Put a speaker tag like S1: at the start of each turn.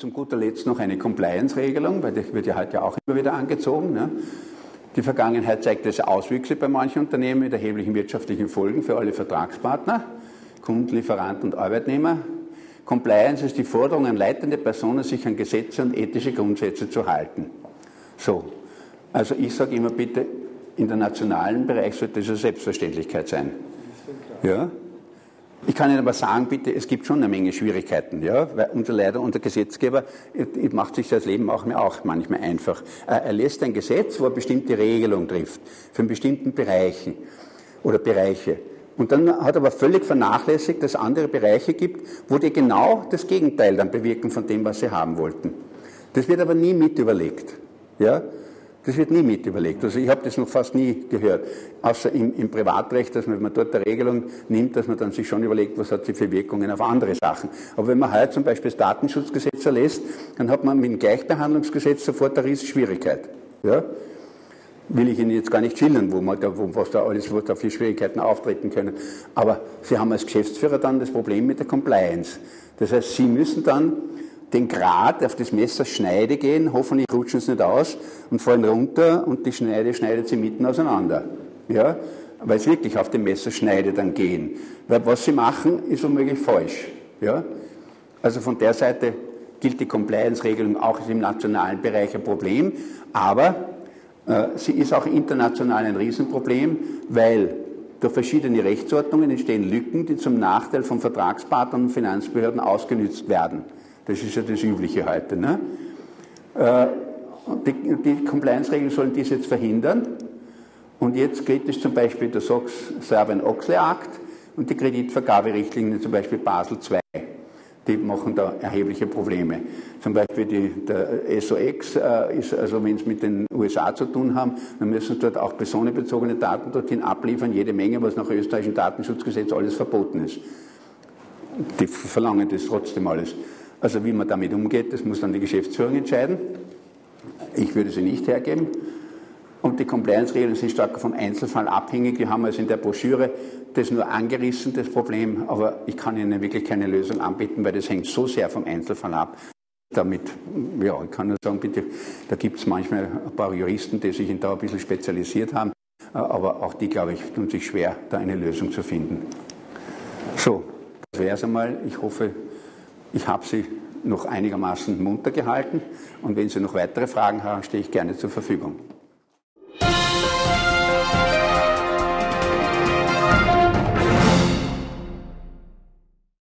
S1: zum guter Letzt noch eine Compliance-Regelung, weil das wird ja heute auch immer wieder angezogen. Ne? Die Vergangenheit zeigt es Auswüchse bei manchen Unternehmen mit erheblichen wirtschaftlichen Folgen für alle Vertragspartner, Kunden, Lieferanten und Arbeitnehmer. Compliance ist die Forderung an leitende Personen, sich an Gesetze und ethische Grundsätze zu halten. So, also ich sage immer bitte, in der nationalen Bereich sollte das eine Selbstverständlichkeit sein. Ja? Ich kann Ihnen aber sagen, bitte, es gibt schon eine Menge Schwierigkeiten, ja, weil unser leider unser Gesetzgeber macht sich das Leben auch, auch manchmal einfach. Er lässt ein Gesetz, wo er bestimmte Regelungen trifft, für einen bestimmten Bereichen oder Bereiche. Und dann hat er aber völlig vernachlässigt, dass es andere Bereiche gibt, wo die genau das Gegenteil dann bewirken von dem, was sie haben wollten. Das wird aber nie mit überlegt. Ja? Das wird nie mit überlegt. Also ich habe das noch fast nie gehört, außer im, im, Privatrecht, dass man, wenn man dort eine Regelung nimmt, dass man dann sich schon überlegt, was hat sie für Wirkungen auf andere Sachen. Aber wenn man heute zum Beispiel das Datenschutzgesetz erlässt, dann hat man mit dem Gleichbehandlungsgesetz sofort eine riesige Schwierigkeit. Ja? Will ich Ihnen jetzt gar nicht schildern, wo man da, wo, was da alles, wo da für Schwierigkeiten auftreten können. Aber Sie haben als Geschäftsführer dann das Problem mit der Compliance. Das heißt, Sie müssen dann den Grat auf das Messer Schneide gehen, hoffentlich rutschen sie nicht aus und fallen runter und die Schneide schneidet sie mitten auseinander. Ja? Weil sie wirklich auf dem Messer Schneide dann gehen. Weil was sie machen, ist unmöglich falsch. Ja? Also von der Seite gilt die Compliance-Regelung auch im nationalen Bereich ein Problem, aber äh, sie ist auch international ein Riesenproblem, weil durch verschiedene Rechtsordnungen entstehen Lücken, die zum Nachteil von Vertragspartnern und Finanzbehörden ausgenützt werden. Das ist ja das Übliche heute. Ne? Äh, die, die Compliance-Regeln sollen dies jetzt verhindern. Und jetzt kritisch zum Beispiel der Sarbanes-Oxley-Akt und die Kreditvergaberichtlinie, zum Beispiel Basel II. Die machen da erhebliche Probleme. Zum Beispiel die, der SOX äh, ist, also wenn es mit den USA zu tun haben, dann müssen sie dort auch personenbezogene Daten dorthin abliefern, jede Menge, was nach österreichischem Datenschutzgesetz alles verboten ist. Die verlangen das trotzdem alles. Also wie man damit umgeht, das muss dann die Geschäftsführung entscheiden. Ich würde sie nicht hergeben. Und die Compliance-Regeln sind stark vom Einzelfall abhängig. Wir haben also in der Broschüre das nur angerissen, das Problem, aber ich kann Ihnen wirklich keine Lösung anbieten, weil das hängt so sehr vom Einzelfall ab. Damit, ja, ich kann nur sagen, bitte, da gibt es manchmal ein paar Juristen, die sich in da ein bisschen spezialisiert haben, aber auch die, glaube ich, tun sich schwer, da eine Lösung zu finden. So, das wäre es einmal. Ich hoffe, ich habe Sie noch einigermaßen munter gehalten und wenn Sie noch weitere Fragen haben, stehe ich gerne zur Verfügung.